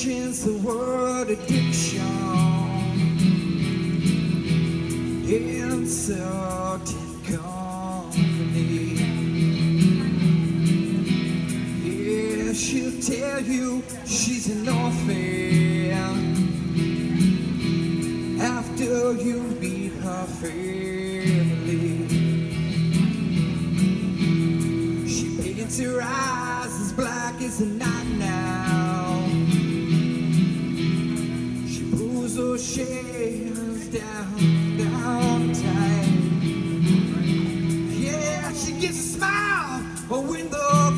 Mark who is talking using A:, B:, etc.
A: Addiction's the word addiction In certain company. Yeah, she'll tell you she's an orphan After you meet her family. She paints her eyes as black as the night